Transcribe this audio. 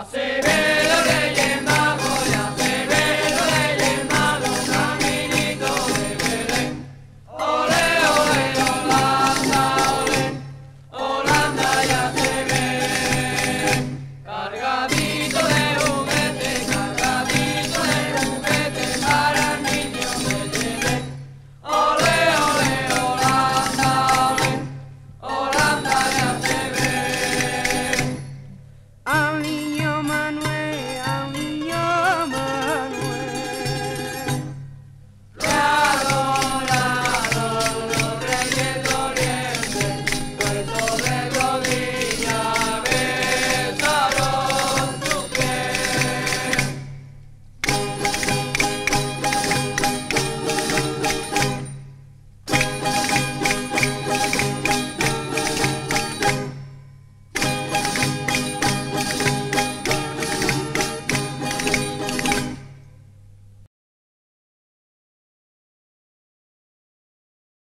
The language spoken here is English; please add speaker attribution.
Speaker 1: I'll